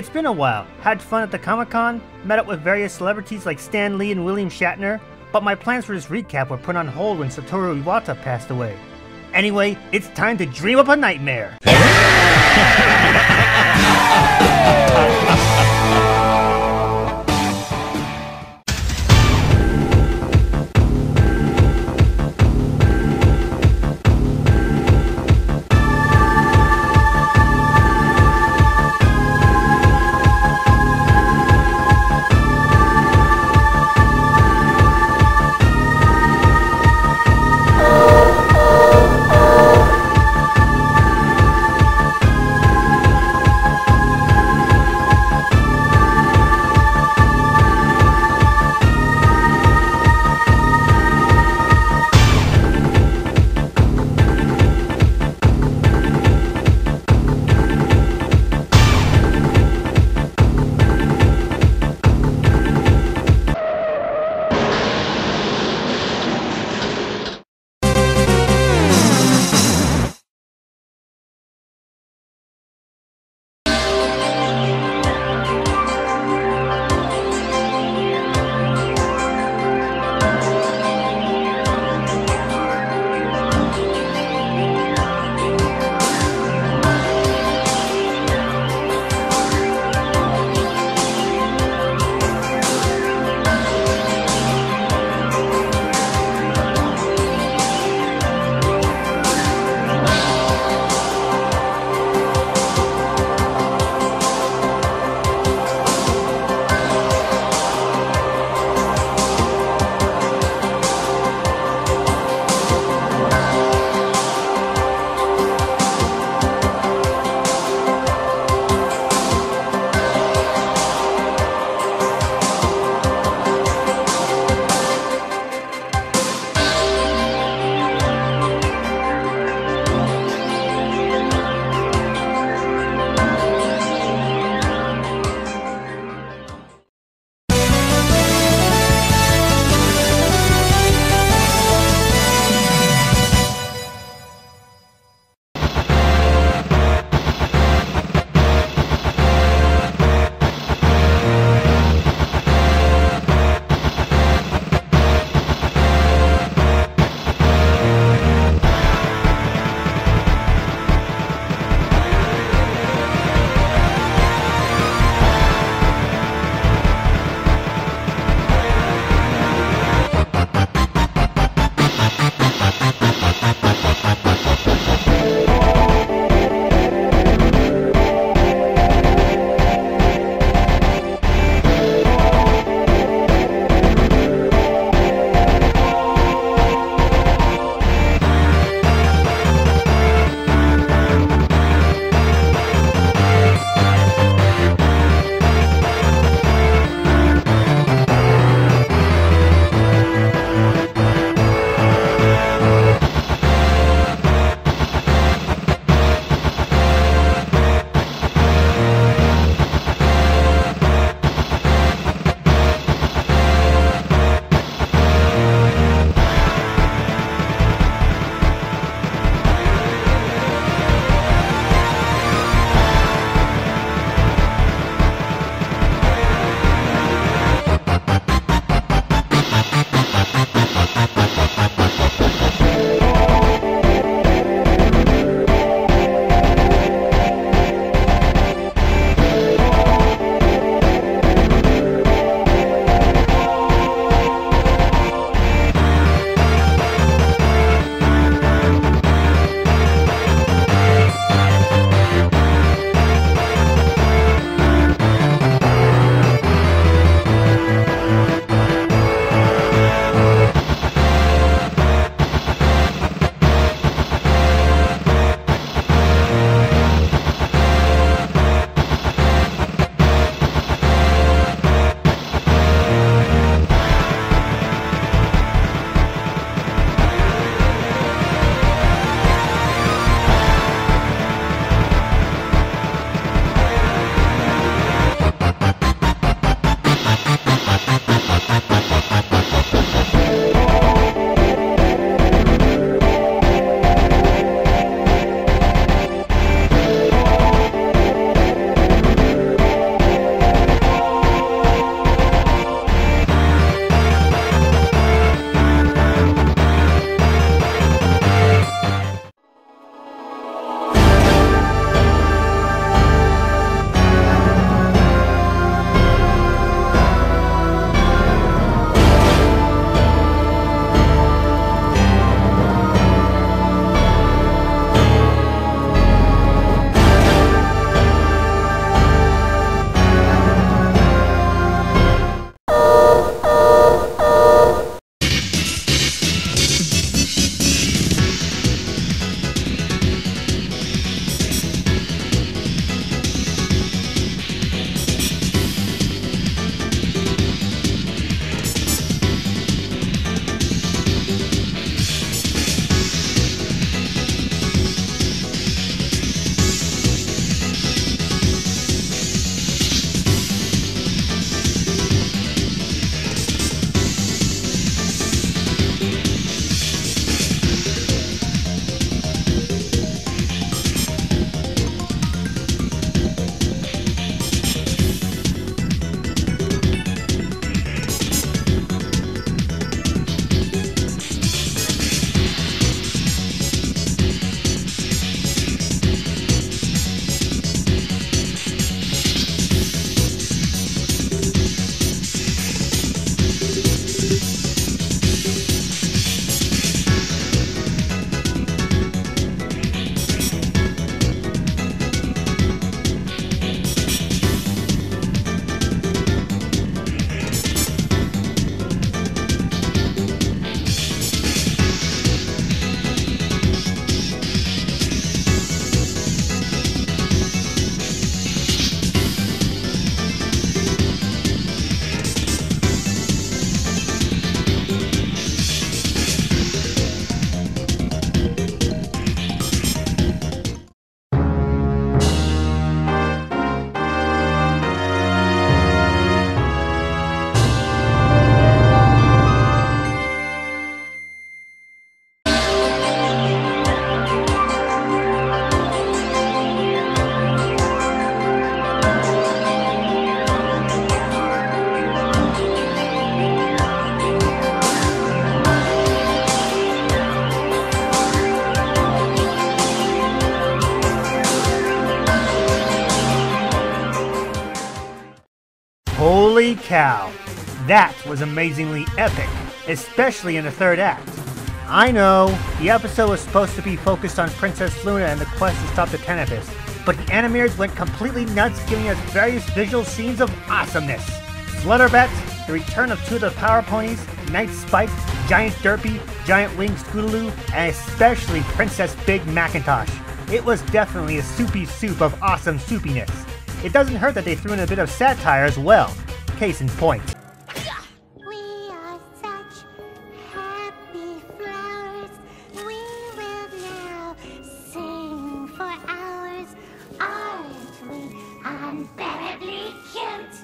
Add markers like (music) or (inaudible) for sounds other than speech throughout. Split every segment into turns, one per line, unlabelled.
It's been a while. Had fun at the Comic Con, met up with various celebrities like Stan Lee and William Shatner, but my plans for this recap were put on hold when Satoru Iwata passed away. Anyway, it's time to dream up a nightmare. (laughs) Holy cow! That was amazingly epic, especially in the third act. I know, the episode was supposed to be focused on Princess Luna and the quest to stop the Tantabus, but the animators went completely nuts giving us various visual scenes of awesomeness. Flutterbat, the return of two of the Power Ponies, Night Spike, Giant Derpy, Giant Wing Scootaloo, and especially Princess Big Macintosh. It was definitely a soupy soup of awesome soupiness. It doesn't hurt that they threw in a bit of satire as well. Case in point.
We are such happy flowers. We will now sing for hours. Aren't we unbearably cute?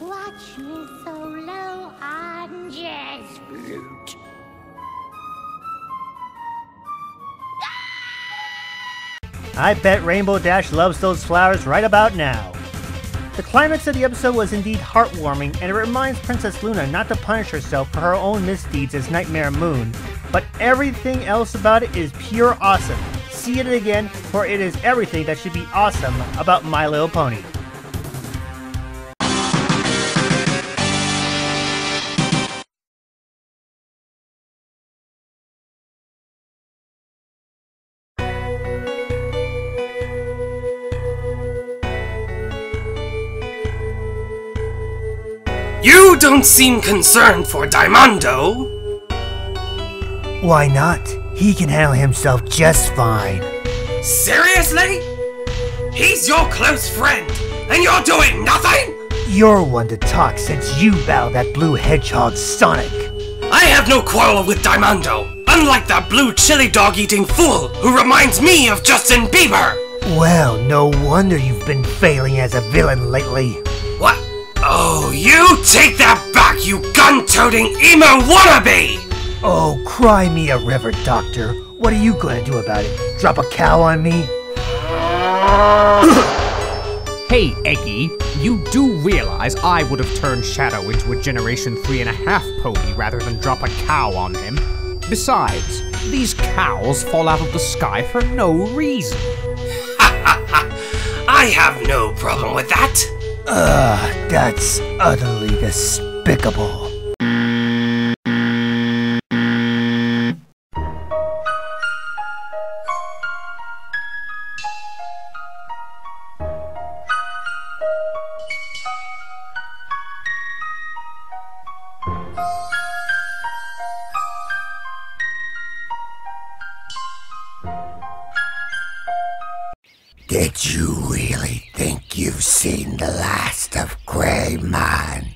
Watch me solo on jazz flute.
I bet Rainbow Dash loves those flowers right about now. The climax of the episode was indeed heartwarming, and it reminds Princess Luna not to punish herself for her own misdeeds as Nightmare Moon. But everything else about it is pure awesome. See it again, for it is everything that should be awesome about My Little Pony.
You don't seem concerned for Daimando.
Why not? He can handle himself just fine.
Seriously? He's your close friend, and you're doing nothing?
You're one to talk since you battled that blue hedgehog Sonic.
I have no quarrel with Daimando, unlike that blue chili dog eating fool who reminds me of Justin Bieber.
Well, no wonder you've been failing as a villain lately.
What? Oh, you take that back, you gun-toting emo wannabe!
Oh, cry me a river, Doctor. What are you gonna do about it? Drop a cow on me? (coughs)
Hey, Eggy, you do realize I would have turned Shadow into a Generation 3.5 pony rather than drop a cow on him. Besides, these cows fall out of the sky for no reason. Ha ha ha!
I have no problem with that.
Ugh, that's utterly despicable.
Did you really think you've seen the last of Gray Mann?